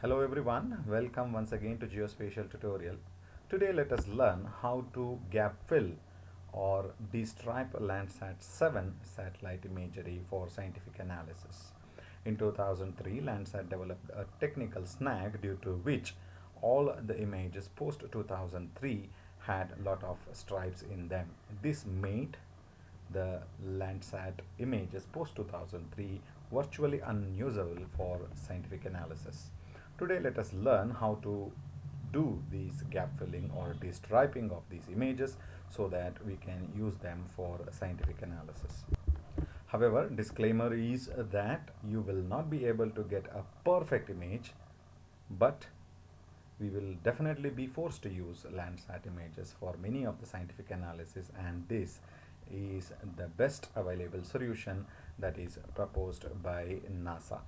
Hello everyone, welcome once again to Geospatial tutorial. Today let us learn how to gap fill or destripe Landsat 7 satellite imagery for scientific analysis. In 2003, Landsat developed a technical snag due to which all the images post 2003 had a lot of stripes in them. This made the Landsat images post 2003 virtually unusable for scientific analysis. Today let us learn how to do these gap filling or destriping of these images so that we can use them for scientific analysis. However, disclaimer is that you will not be able to get a perfect image but we will definitely be forced to use Landsat images for many of the scientific analysis and this is the best available solution that is proposed by NASA.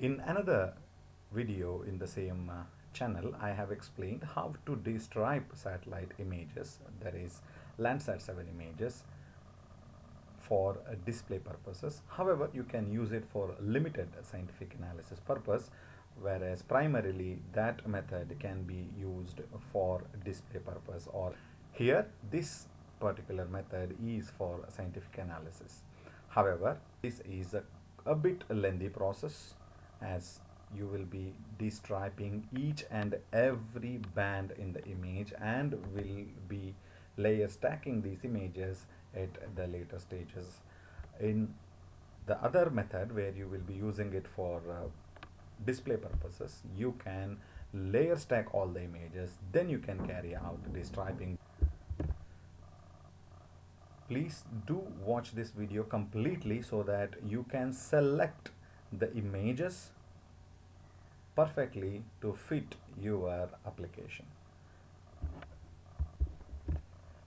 In another video in the same uh, channel, I have explained how to destripe satellite images, that is Landsat 7 images for uh, display purposes. However, you can use it for limited scientific analysis purpose, whereas primarily that method can be used for display purpose or here this particular method is for scientific analysis. However, this is a, a bit lengthy process as you will be destriping each and every band in the image and will be layer stacking these images at the later stages. In the other method where you will be using it for uh, display purposes you can layer stack all the images then you can carry out destriping please do watch this video completely so that you can select the images perfectly to fit your application.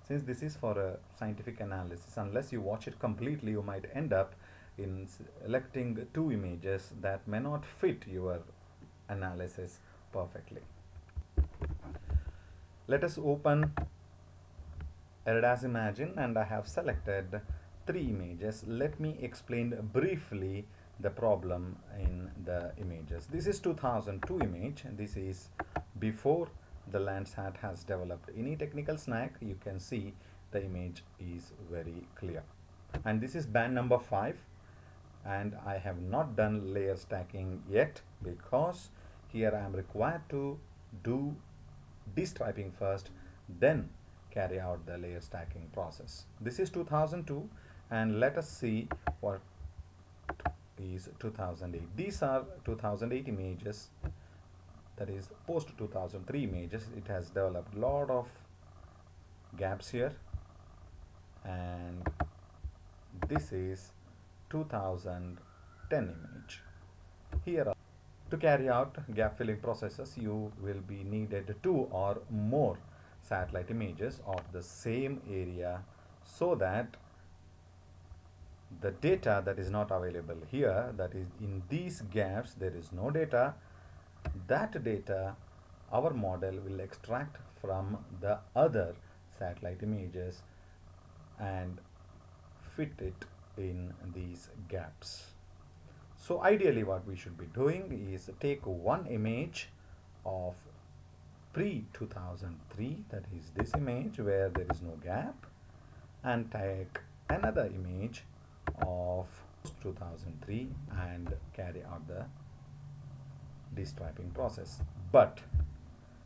Since this is for a scientific analysis, unless you watch it completely, you might end up in selecting two images that may not fit your analysis perfectly. Let us open ERDAS Imagine and I have selected three images. Let me explain briefly the problem in the images. This is 2002 image. This is before the Landsat has developed any technical snag. You can see the image is very clear. And this is band number 5 and I have not done layer stacking yet because here I am required to do destriping first then carry out the layer stacking process. This is 2002 and let us see what is 2008. These are 2008 images that is post 2003 images. It has developed a lot of gaps here and this is 2010 image. Here to carry out gap filling processes you will be needed two or more satellite images of the same area so that the data that is not available here that is in these gaps there is no data. That data our model will extract from the other satellite images and fit it in these gaps. So ideally what we should be doing is take one image of pre 2003 that is this image where there is no gap and take another image of 2003 and carry out the destriping process. But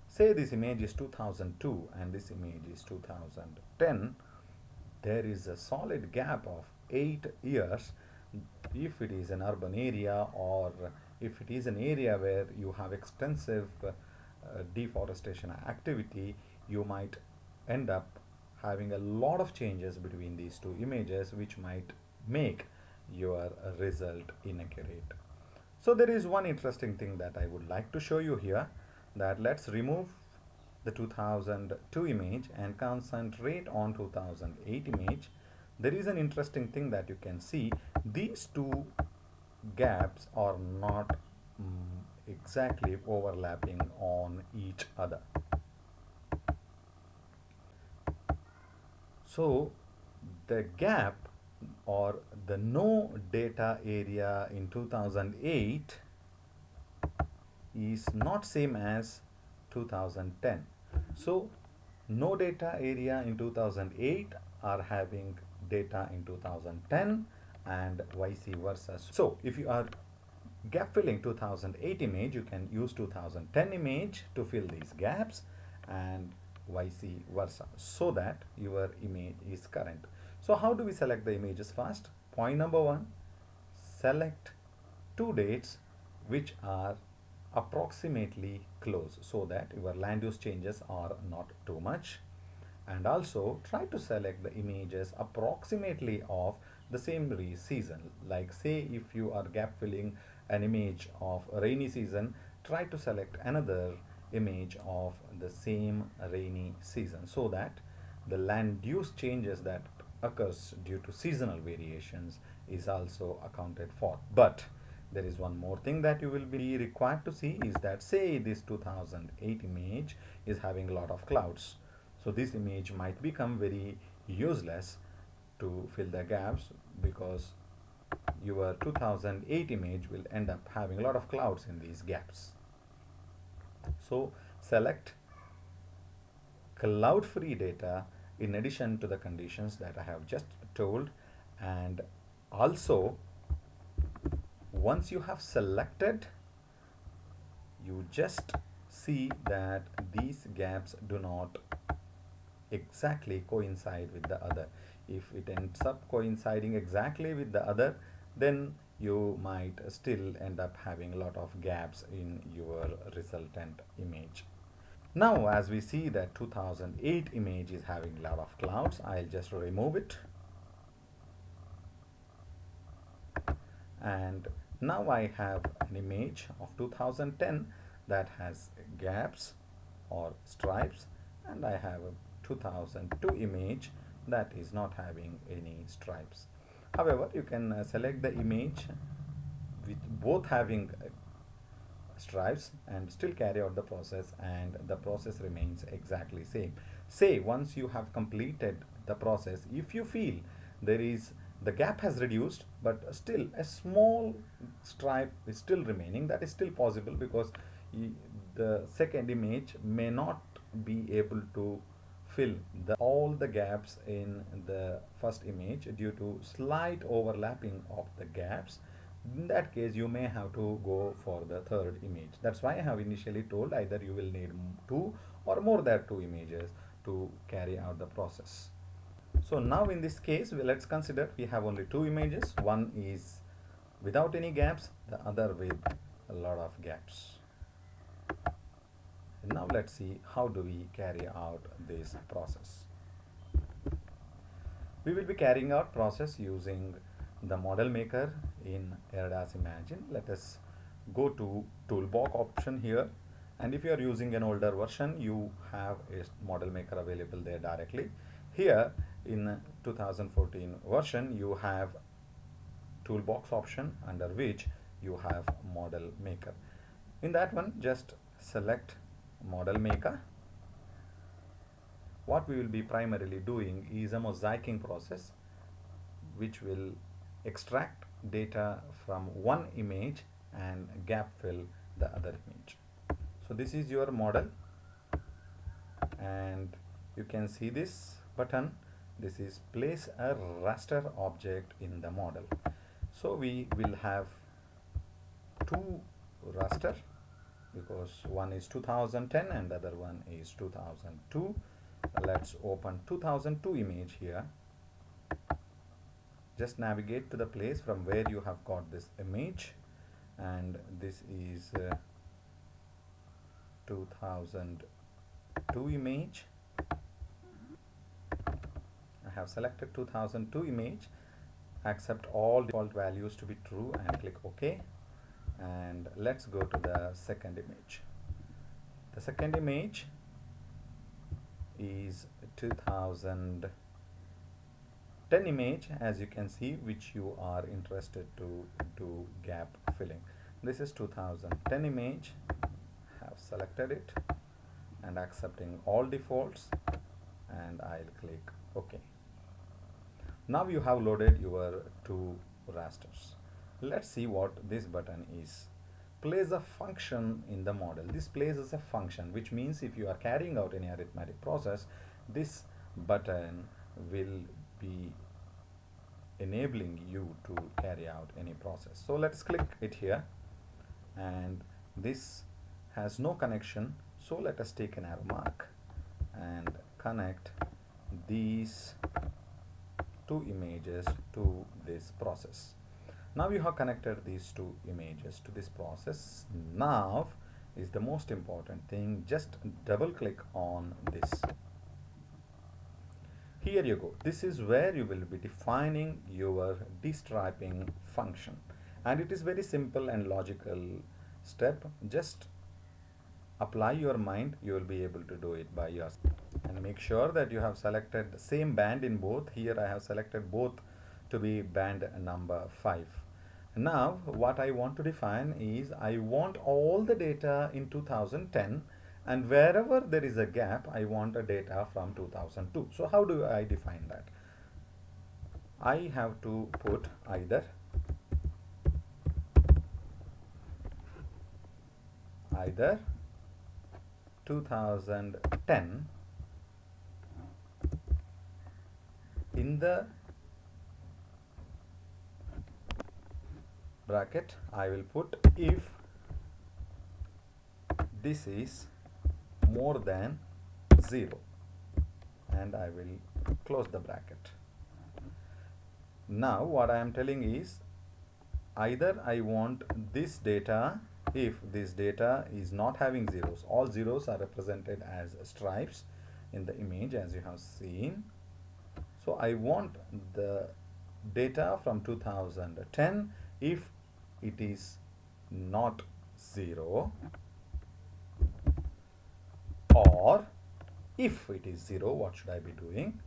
say this image is 2002 and this image is 2010 there is a solid gap of 8 years. If it is an urban area or if it is an area where you have extensive uh, deforestation activity you might end up having a lot of changes between these two images which might make your result inaccurate. So there is one interesting thing that I would like to show you here that let's remove the 2002 image and concentrate on 2008 image. There is an interesting thing that you can see these two gaps are not um, exactly overlapping on each other. So the gap or the no data area in 2008 is not same as 2010 so no data area in 2008 are having data in 2010 and vice versa. So if you are gap filling 2008 image you can use 2010 image to fill these gaps and vice versa so that your image is current so how do we select the images first? Point number one select two dates which are approximately close so that your land use changes are not too much. And also try to select the images approximately of the same season. Like say if you are gap filling an image of rainy season try to select another image of the same rainy season so that the land use changes that occurs due to seasonal variations is also accounted for. But there is one more thing that you will be required to see is that say this 2008 image is having a lot of clouds. So this image might become very useless to fill the gaps because your 2008 image will end up having a lot of clouds in these gaps. So select cloud free data in addition to the conditions that I have just told and also once you have selected you just see that these gaps do not exactly coincide with the other if it ends up coinciding exactly with the other then you might still end up having a lot of gaps in your resultant image. Now as we see that 2008 image is having a lot of clouds, I'll just remove it. And now I have an image of 2010 that has gaps or stripes and I have a 2002 image that is not having any stripes however you can uh, select the image with both having uh, stripes and still carry out the process and the process remains exactly same. Say once you have completed the process if you feel there is the gap has reduced but still a small stripe is still remaining that is still possible because the second image may not be able to fill the, all the gaps in the first image due to slight overlapping of the gaps in that case you may have to go for the third image. That's why i have initially told either you will need two or more than two images to carry out the process. So now in this case let's consider we have only two images. One is without any gaps the other with a lot of gaps. Now let's see how do we carry out this process. We will be carrying out process using the model maker in ERDAS Imagine. Let us go to toolbox option here. And if you are using an older version you have a model maker available there directly. Here in 2014 version you have toolbox option under which you have model maker. In that one just select model maker. What we will be primarily doing is a mosaicing process which will extract data from one image and gap fill the other image. So this is your model and you can see this button. This is place a raster object in the model. So we will have two raster because one is 2010 and the other one is 2002 let's open 2002 image here just navigate to the place from where you have got this image. And this is uh, 2002 image. I have selected 2002 image. Accept all default values to be true and click OK. And let's go to the second image. The second image is 2010 image as you can see which you are interested to do gap filling. This is 2010 image. Have selected it and accepting all defaults and I'll click OK. Now you have loaded your two rasters. Let's see what this button is. Displays a function in the model. This plays as a function, which means if you are carrying out any arithmetic process, this button will be enabling you to carry out any process. So let's click it here and this has no connection. So let us take an arrow mark and connect these two images to this process. Now you have connected these two images to this process. Now is the most important thing. Just double click on this. Here you go. This is where you will be defining your destriping function. And it is very simple and logical step. Just apply your mind. You will be able to do it by yourself and make sure that you have selected the same band in both here I have selected both to be band number 5 now what I want to define is I want all the data in 2010 and wherever there is a gap I want a data from 2002 so how do I define that? I have to put either either 2010 in the bracket I will put if this is more than 0 and I will close the bracket. Now what I am telling is either I want this data if this data is not having zeros all zeros are represented as stripes in the image as you have seen. So I want the data from 2010 if it is not 0 or if it is 0 what should I be doing?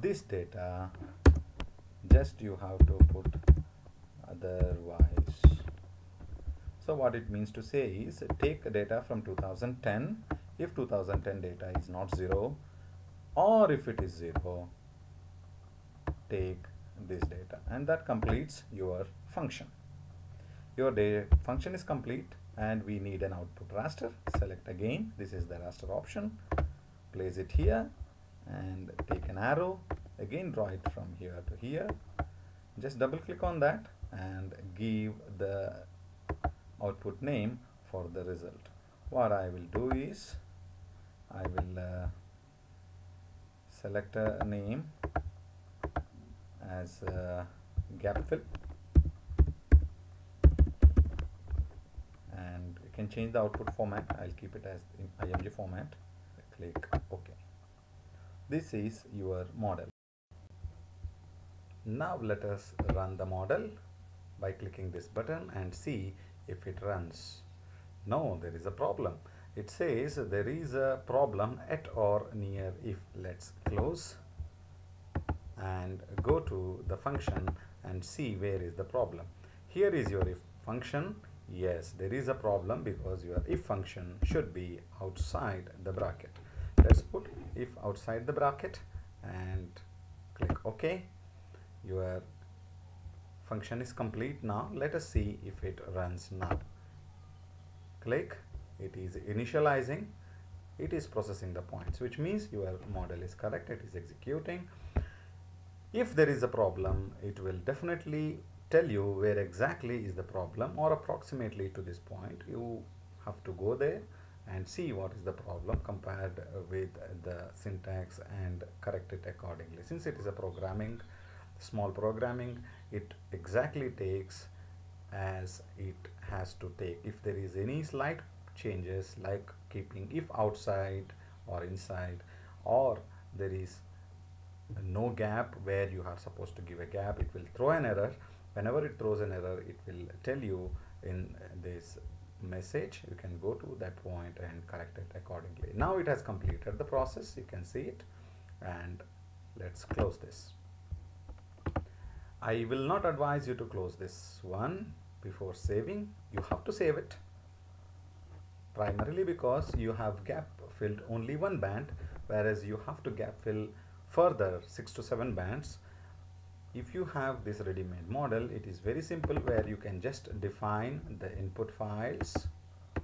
This data just you have to put otherwise. So what it means to say is take data from 2010 if 2010 data is not 0 or if it is 0 take this data. And that completes your function. Your day function is complete and we need an output raster. Select again. This is the raster option. Place it here and take an arrow. Again draw it from here to here. Just double click on that and give the output name for the result. What I will do is I will uh, select a name as uh, gap fill can change the output format. I'll keep it as IMG format. Click OK. This is your model. Now let us run the model by clicking this button and see if it runs. No there is a problem. It says there is a problem at or near if. Let's close and go to the function and see where is the problem. Here is your if function yes there is a problem because your if function should be outside the bracket. Let's put if outside the bracket and click ok. Your function is complete now. Let us see if it runs now. Click. It is initializing. It is processing the points which means your model is correct. It is executing. If there is a problem it will definitely tell you where exactly is the problem or approximately to this point you have to go there and see what is the problem compared with the syntax and correct it accordingly. Since it is a programming small programming it exactly takes as it has to take. If there is any slight changes like keeping if outside or inside or there is no gap where you are supposed to give a gap it will throw an error whenever it throws an error it will tell you in this message. You can go to that point and correct it accordingly. Now it has completed the process. You can see it. And let's close this. I will not advise you to close this one before saving. You have to save it. Primarily because you have gap filled only one band whereas you have to gap fill further six to seven bands if you have this ready-made model it is very simple where you can just define the input files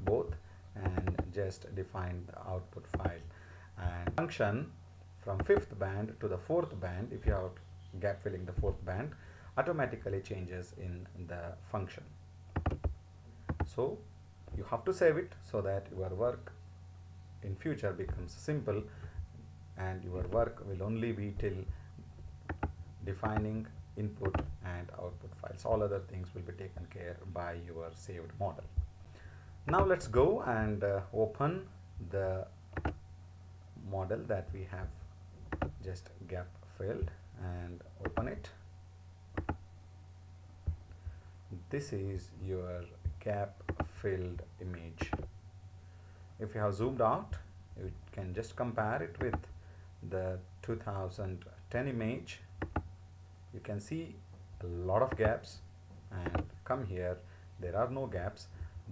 both and just define the output file. And function from fifth band to the fourth band if you are gap filling the fourth band automatically changes in the function. So you have to save it so that your work in future becomes simple and your work will only be till defining input and output files. All other things will be taken care by your saved model. Now let's go and uh, open the model that we have just gap filled and open it. This is your gap filled image. If you have zoomed out you can just compare it with the 2010 image you can see a lot of gaps and come here there are no gaps.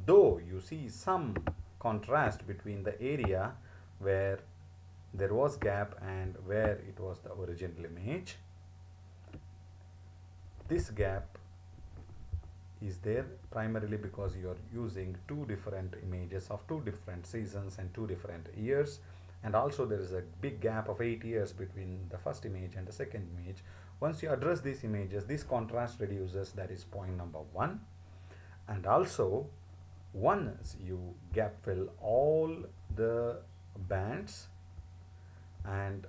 Though you see some contrast between the area where there was gap and where it was the original image this gap is there primarily because you are using two different images of two different seasons and two different years. And also there is a big gap of 8 years between the first image and the second image once you address these images this contrast reduces that is point number one. And also once you gap fill all the bands and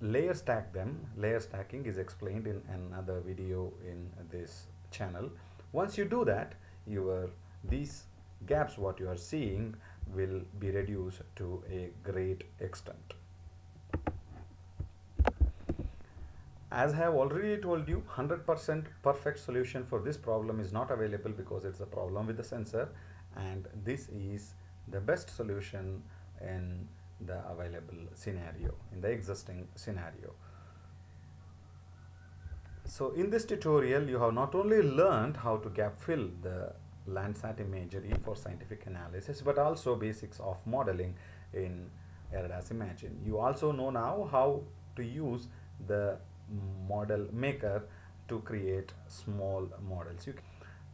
layer stack them layer stacking is explained in another video in this channel. Once you do that your these gaps what you are seeing will be reduced to a great extent as I have already told you 100% perfect solution for this problem is not available because it's a problem with the sensor and this is the best solution in the available scenario in the existing scenario so in this tutorial you have not only learned how to gap fill the Landsat imagery for scientific analysis but also basics of modeling in ERDAS Imagine. You also know now how to use the model maker to create small models. You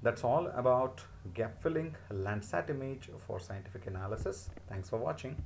that's all about gap filling Landsat image for scientific analysis. Thanks for watching.